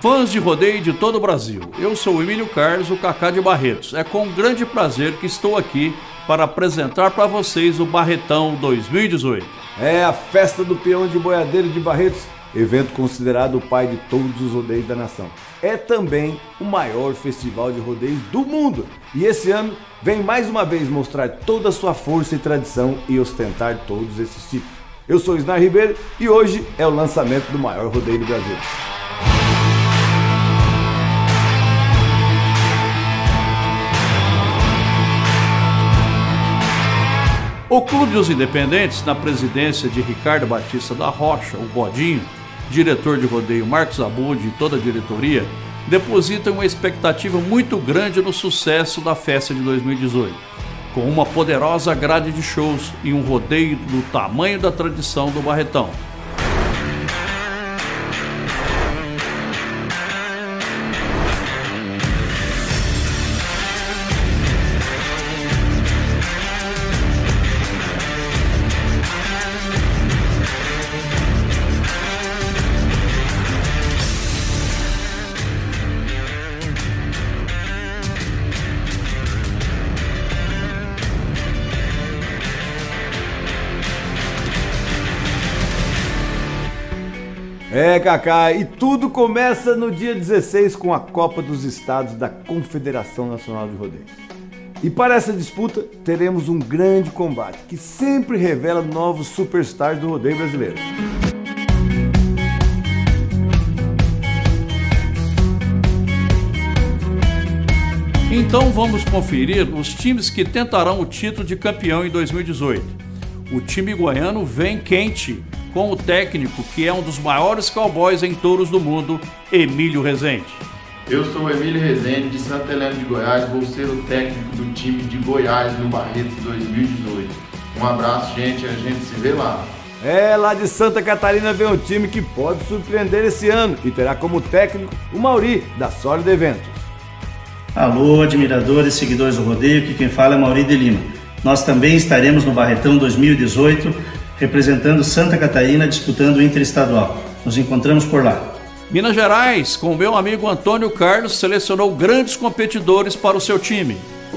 Fãs de rodeio de todo o Brasil, eu sou o Emílio Carlos, o Cacá de Barretos. É com grande prazer que estou aqui para apresentar para vocês o Barretão 2018. É a festa do peão de boiadeiro de Barretos, evento considerado o pai de todos os rodeios da nação. É também o maior festival de rodeios do mundo e esse ano vem mais uma vez mostrar toda a sua força e tradição e ostentar todos esses títulos. Eu sou Isnar Ribeiro e hoje é o lançamento do maior rodeio do Brasil. O Clube dos Independentes, na presidência de Ricardo Batista da Rocha, o Bodinho, diretor de rodeio Marcos Abud e toda a diretoria, depositam uma expectativa muito grande no sucesso da festa de 2018, com uma poderosa grade de shows e um rodeio do tamanho da tradição do Barretão. É, Kaká, e tudo começa no dia 16 com a Copa dos Estados da Confederação Nacional de Rodeio. E para essa disputa, teremos um grande combate que sempre revela novos superstars do rodeio brasileiro. Então vamos conferir os times que tentarão o título de campeão em 2018. O time goiano vem quente com o técnico que é um dos maiores cowboys em touros do mundo, Emílio Rezende. Eu sou o Emílio Rezende, de Santa Helena de Goiás, vou ser o técnico do time de Goiás no Barretos 2018. Um abraço, gente, a gente se vê lá. É, lá de Santa Catarina vem um time que pode surpreender esse ano e terá como técnico o Mauri, da Sólida Eventos. Alô, admiradores e seguidores do rodeio, que quem fala é Mauri de Lima. Nós também estaremos no Barretão 2018 representando Santa Catarina disputando o Interestadual. Nos encontramos por lá. Minas Gerais, com meu amigo Antônio Carlos, selecionou grandes competidores para o seu time.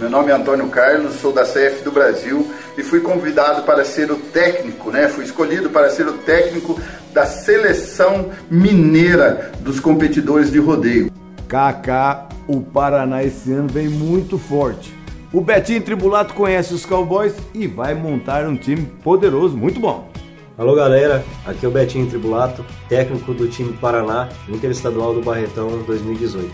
Meu nome é Antônio Carlos, sou da CF do Brasil e fui convidado para ser o técnico, né? Fui escolhido para ser o técnico da seleção mineira dos competidores de rodeio. KK, o Paraná esse ano vem muito forte. O Betinho Tribulato conhece os Cowboys e vai montar um time poderoso, muito bom. Alô galera, aqui é o Betinho Tribulato, técnico do time Paraná, Interestadual do Barretão 2018.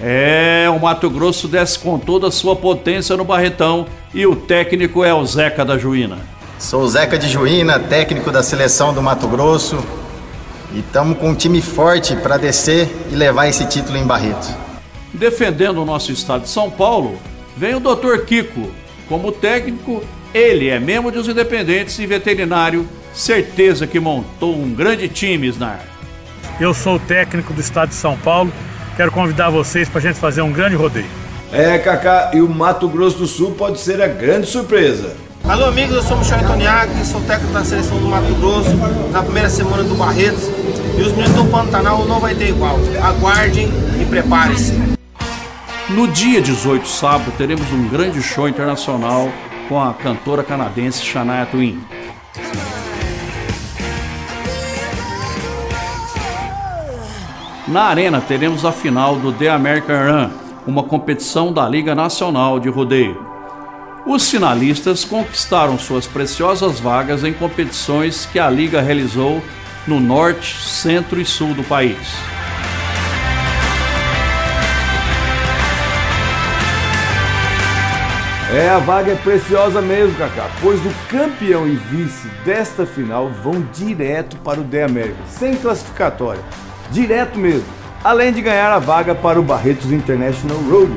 É, o Mato Grosso desce com toda a sua potência no Barretão e o técnico é o Zeca da Juína. Sou o Zeca de Juína, técnico da seleção do Mato Grosso e estamos com um time forte para descer e levar esse título em Barreto. Defendendo o nosso estado de São Paulo, vem o Dr. Kiko. Como técnico, ele é membro dos Independentes e veterinário, certeza que montou um grande time, Snar. Eu sou o técnico do estado de São Paulo, quero convidar vocês para a gente fazer um grande rodeio. É, Kaká, e o Mato Grosso do Sul pode ser a grande surpresa. Alô, amigos, eu sou o Michel Antoniak, sou técnico da seleção do Mato Grosso, na primeira semana do Barretos. E os meninos do Pantanal não vai ter igual. Aguardem e preparem-se. No dia 18, sábado, teremos um grande show internacional com a cantora canadense Shania Twain. Na arena teremos a final do The American Run, uma competição da Liga Nacional de Rodeio. Os finalistas conquistaram suas preciosas vagas em competições que a Liga realizou no norte, centro e sul do país. É, a vaga é preciosa mesmo, Kaká, pois o campeão e vice desta final vão direto para o The América, sem classificatória, direto mesmo, além de ganhar a vaga para o Barretos International Road.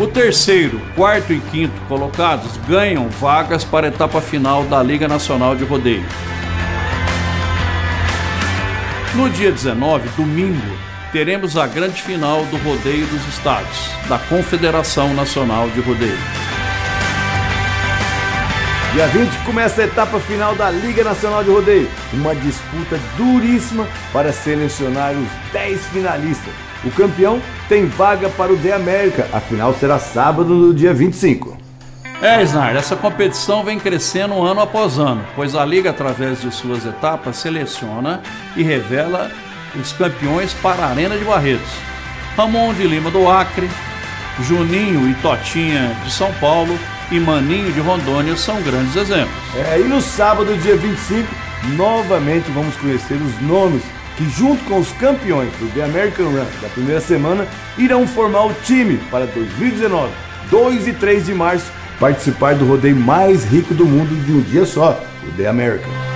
O terceiro, quarto e quinto colocados ganham vagas para a etapa final da Liga Nacional de Rodeio. No dia 19, domingo, teremos a grande final do Rodeio dos Estados, da Confederação Nacional de Rodeio. Dia 20 começa a etapa final da Liga Nacional de Rodeio, uma disputa duríssima para selecionar os 10 finalistas. O campeão tem vaga para o The América, a final será sábado no dia 25. É, Snar, essa competição vem crescendo ano após ano, pois a Liga, através de suas etapas, seleciona e revela os campeões para a Arena de Barretos. Ramon de Lima do Acre, Juninho e Totinha de São Paulo e Maninho de Rondônia são grandes exemplos. É, e no sábado, dia 25, novamente vamos conhecer os nomes que, junto com os campeões do The American Run da primeira semana, irão formar o time para 2019, 2 e 3 de março, participar do rodeio mais rico do mundo de um dia só, o The American.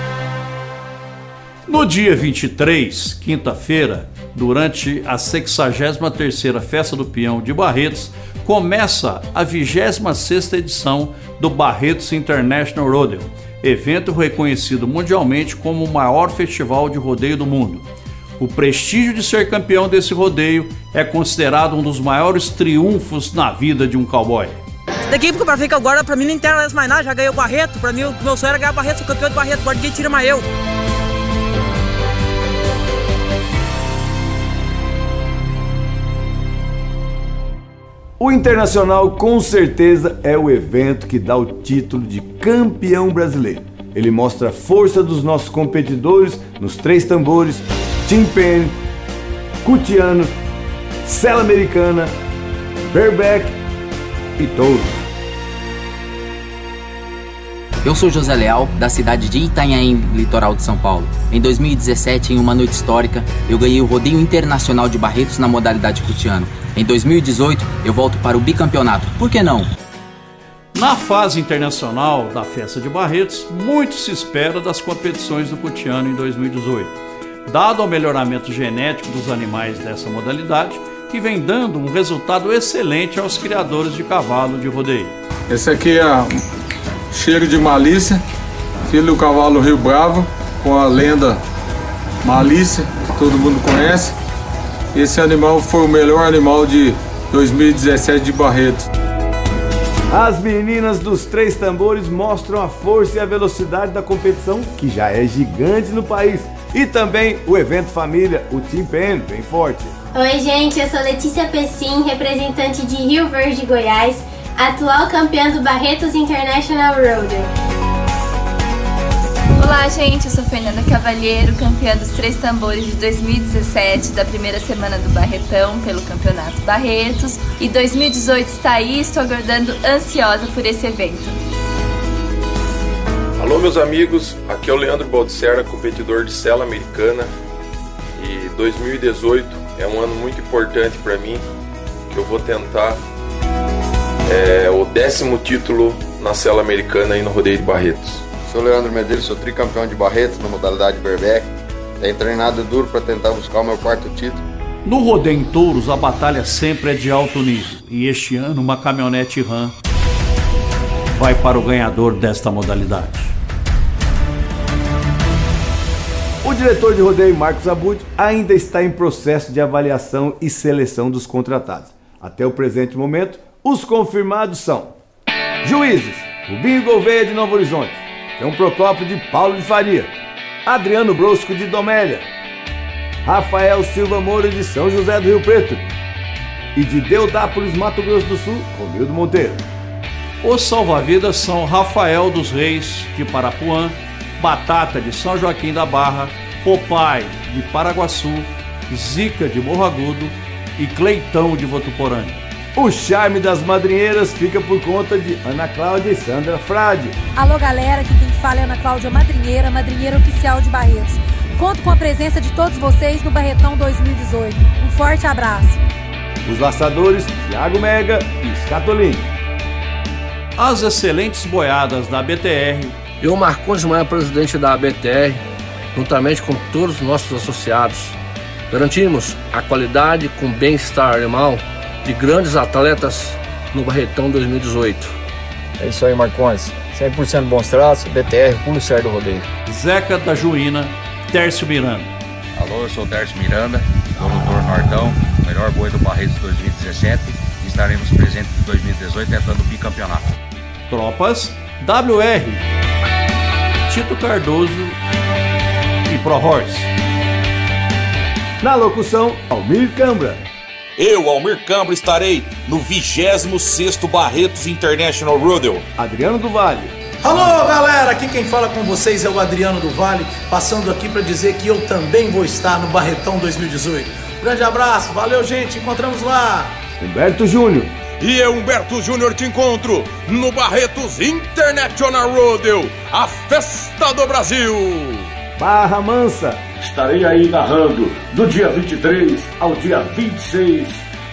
No dia 23, quinta-feira, durante a 63ª Festa do Peão de Barretos, começa a 26ª edição do Barretos International Rodeo, evento reconhecido mundialmente como o maior festival de rodeio do mundo. O prestígio de ser campeão desse rodeio é considerado um dos maiores triunfos na vida de um cowboy. Daqui pra frente agora, pra mim não interessa mais nada, já ganhei o Barreto. Pra mim, o meu sonho era ganhar o Barreto, sou campeão de Barreto, agora ninguém tira mais eu. O Internacional com certeza é o evento que dá o título de campeão brasileiro. Ele mostra a força dos nossos competidores nos três tambores, Timpen, Cutiano, Sela Americana, Bareback e Touros. Eu sou José Leal, da cidade de Itanhaém, litoral de São Paulo. Em 2017, em uma noite histórica, eu ganhei o Rodeio Internacional de Barretos na modalidade cutiano. Em 2018, eu volto para o bicampeonato. Por que não? Na fase internacional da Festa de Barretos, muito se espera das competições do Cutiano em 2018. Dado o melhoramento genético dos animais dessa modalidade, que vem dando um resultado excelente aos criadores de cavalo de rodeio. Esse aqui é Cheiro de Malícia, filho do cavalo Rio Bravo, com a lenda Malícia, que todo mundo conhece. Esse animal foi o melhor animal de 2017 de Barreto. As meninas dos três tambores mostram a força e a velocidade da competição, que já é gigante no país. E também o evento família, o Team Pen, bem forte. Oi, gente, eu sou Letícia Pessim, representante de Rio Verde, Goiás, atual campeã do Barretos International Rodeo. Olá, gente, eu sou Fernanda Cavalheiro, campeã dos Três Tambores de 2017, da primeira semana do Barretão pelo Campeonato Barretos. E 2018 está aí, estou aguardando ansiosa por esse evento. Alô, meus amigos, aqui é o Leandro Baldicerra, competidor de cela americana. E 2018 é um ano muito importante para mim, que eu vou tentar é, o décimo título na cela americana aí no Rodeio de Barretos. Sou Leandro Medeiros, sou tricampeão de Barretos na modalidade Berbeck. Tenho treinado duro para tentar buscar o meu quarto título. No rodeio em touros, a batalha sempre é de alto nível. E este ano, uma caminhonete RAM vai para o ganhador desta modalidade. O diretor de rodeio, Marcos Abud, ainda está em processo de avaliação e seleção dos contratados. Até o presente momento, os confirmados são Juízes, Rubinho Gouveia de Novo Horizonte, João Procópio de Paulo de Faria, Adriano Brosco de Domélia, Rafael Silva Moura de São José do Rio Preto e de Deodápolis, Mato Grosso do Sul, Romildo Monteiro. Os salva-vidas são Rafael dos Reis de Parapuã, Batata de São Joaquim da Barra, Popai de Paraguaçu, Zica de Morro Agudo e Cleitão de Votuporanga. O charme das madrinheiras fica por conta de Ana Cláudia e Sandra Frade. Alô, galera, aqui quem fala é Ana Cláudia Madrinheira, madrinheira oficial de Barretos. Conto com a presença de todos vocês no Barretão 2018. Um forte abraço. Os laçadores, Thiago Mega e Scatolini. As excelentes boiadas da BTR. Eu, Marcos Maia, presidente da BTR, juntamente com todos os nossos associados, garantimos a qualidade com bem-estar animal de grandes atletas no Barretão 2018. É isso aí, Marcões. 100% bons traços, BTR, pulo certo do rodeio. Zeca da Juína, Tércio Miranda. Alô, eu sou o Tércio Miranda, produtor Nordão, melhor boi do Barretos 2017 e estaremos presentes em 2018 tentando o bicampeonato. Tropas, WR, Tito Cardoso e Pro Horse. Na locução, Almir Cambra. Eu, Almir Cambra, estarei no 26º Barretos International Rodeo. Adriano do Vale. Alô, galera! Aqui quem fala com vocês é o Adriano do Vale, passando aqui para dizer que eu também vou estar no Barretão 2018. Grande abraço, valeu, gente, encontramos lá. Humberto Júnior. E eu, Humberto Júnior, te encontro no Barretos International Rodeo, a festa do Brasil. Barra Mansa. Estarei aí narrando do dia 23 ao dia 26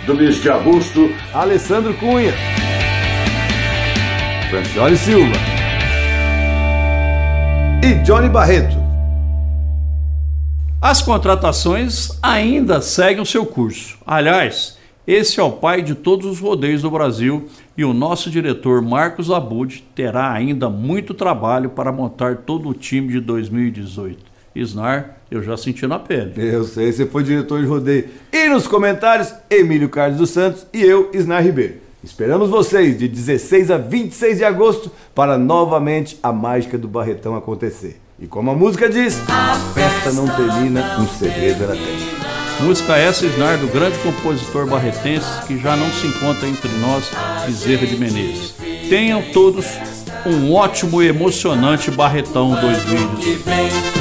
do mês de agosto. Alessandro Cunha. Francione Silva. E Johnny Barreto. As contratações ainda seguem o seu curso. Aliás, esse é o pai de todos os rodeios do Brasil e o nosso diretor Marcos Abud terá ainda muito trabalho para montar todo o time de 2018. Isnar, eu já senti na pele. Eu sei, você foi diretor de rodeio. E nos comentários, Emílio Carlos dos Santos e eu, Isnar Ribeiro. Esperamos vocês de 16 a 26 de agosto para novamente a mágica do Barretão acontecer. E como a música diz, a festa não termina, um segredo ela tem. Música essa, Isnar, do grande compositor barretense que já não se encontra entre nós, Bezerra de Menezes. Tenham todos um ótimo e emocionante Barretão 2018.